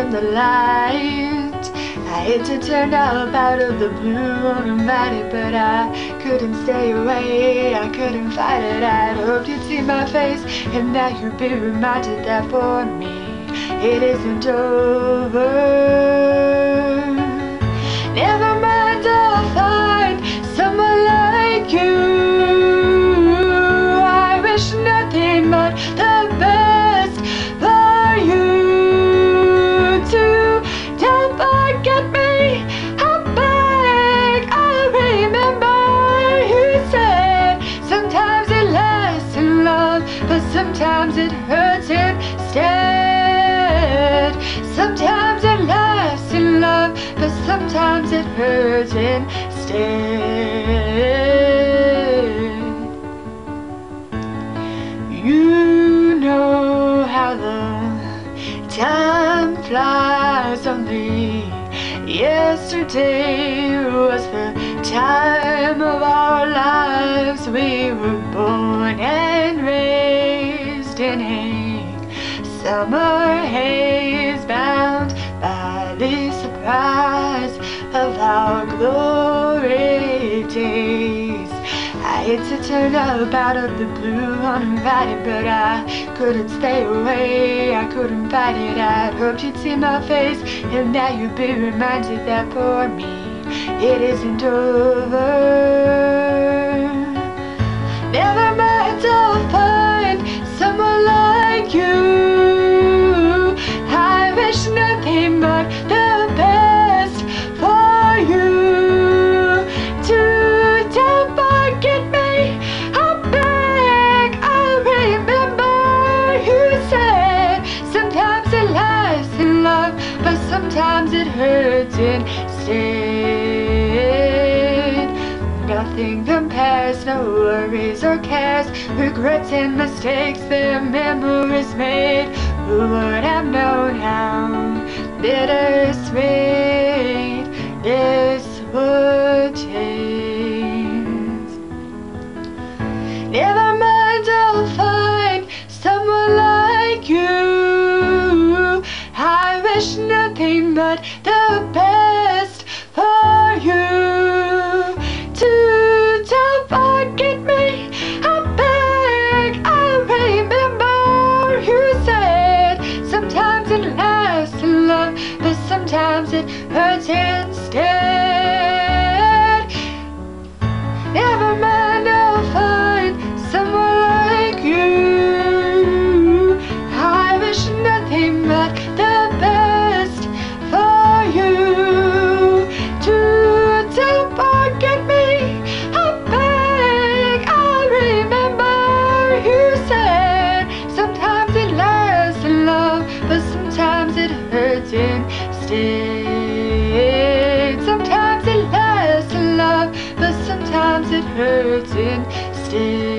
From the light. I hate to turn up out of the blue automatic, but I couldn't stay away. I couldn't fight it. I hoped you'd see my face and that you'd be reminded that for me it isn't over. Sometimes it hurts instead. Sometimes it lasts in love, but sometimes it hurts instead. You know how the time flies on me. yesterday was the summer haze bound by the surprise of our glory days I hate to turn up out of the blue uninvited, but I couldn't stay away. I couldn't fight it. I hoped you'd see my face, and that you'd be reminded that for me it isn't over. Nothing compares, no worries or cares, regrets and mistakes, they're memories made. Who would have known how bittersweet this would taste? Never mind, I'll find someone like you. I wish nothing but the best sometimes it hurts Sometimes it